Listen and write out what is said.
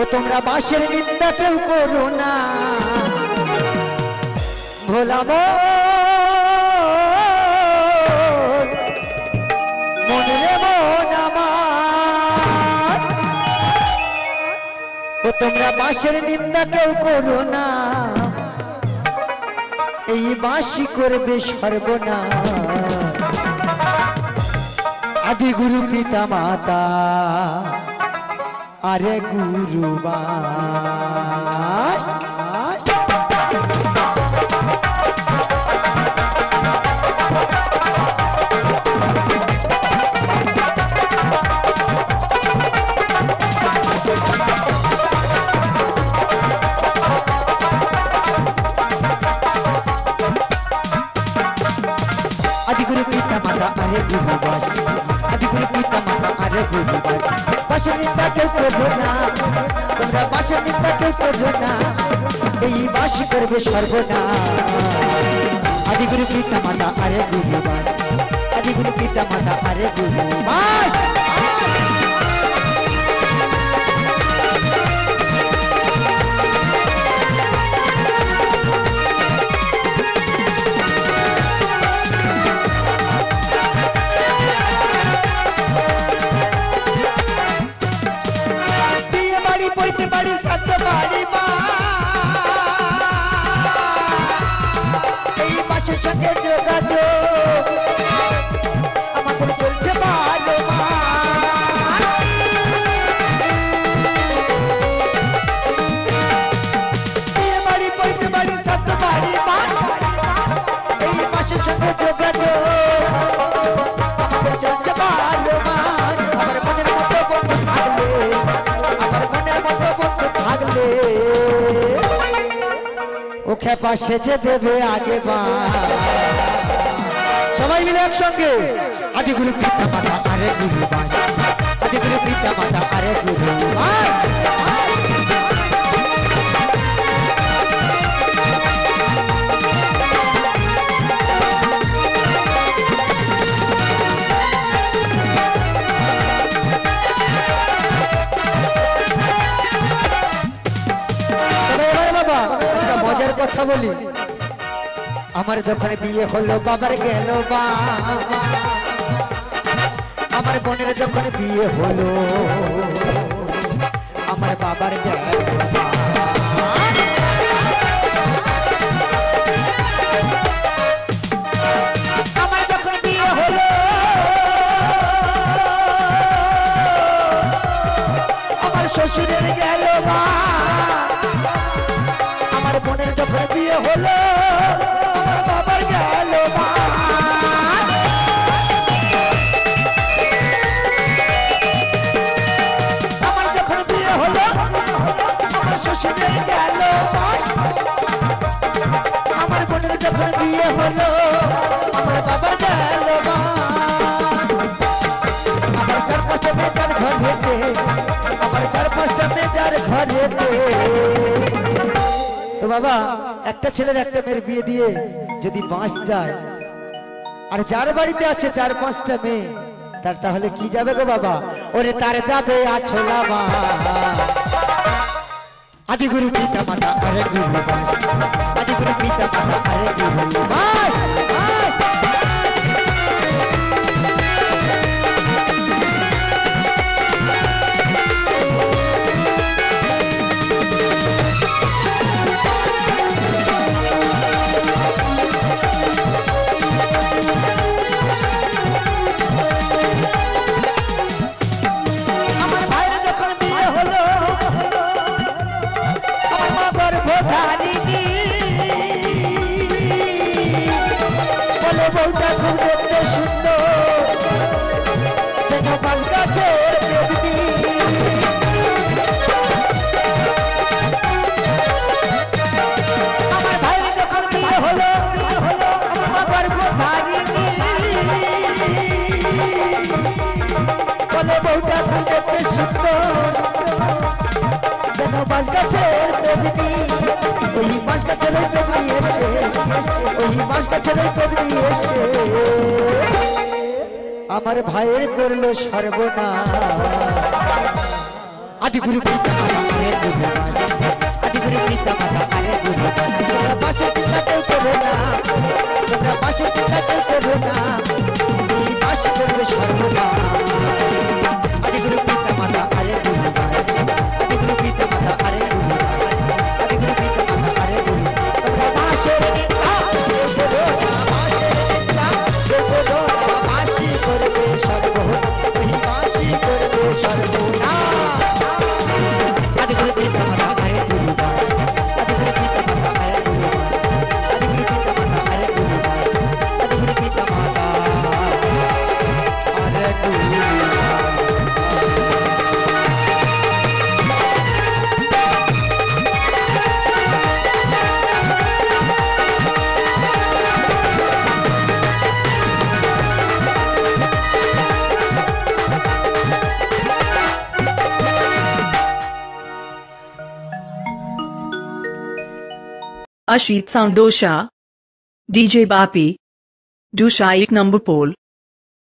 ও তোমরা বাঁশের নিন্দা কেউ করো না। ভোলাম মনে, মন ও তোমরা বাঁশের নিন্দা কেউ করো না। এই বাঁশি করবে সর্বনা আদি গুরু পিতা মাতা আরে গুরু বাস আদিগুরু পিতা মাতা আরে গুরু বাস আদিগুরু পিতা মাতা আরে গুরু বাস বাসের নিন্দা কেউ করব না তোমরা বাসের নিন্দা কেউ করব না এই বাসি করবে সর্বনা আদিগুরু পিতা মাতা আরে গুরু বাস আদিগুরু পিতা মাতা আরে গুরু বাস খেপা সেচে দেবে আগে বা সবাই মিলে একসঙ্গে। আদি গুরু পিতা মাতা আরে গুরু বাস। আদি পিতা মাতা আরে গুরু কথা বলি আমার যখন বিয়ে হলো, বাবার গেল বা আমার বোনের যখন বিয়ে হলো, আমার বাবার গেল বা। তো বাবা, একটা ছেলের একটা মেয়ের বিয়ে দিয়ে যদি বাঁশ যায়, আর যার বাড়িতে আছে চার পাঁচটা মেয়ে, তার তাহলে কি যাবে গো বাবা? ওরে তার যাবে আছোলা মা। আদি গুরু পিতা মাতা আরে গুরু বাস আদি গুরু পিতা মাতা আরে গুরু আমার ভাইয়ের করল সর্বনা আদি গুরু अशीत सांडोशा डीजे बापी डूशा एक नंबर पोल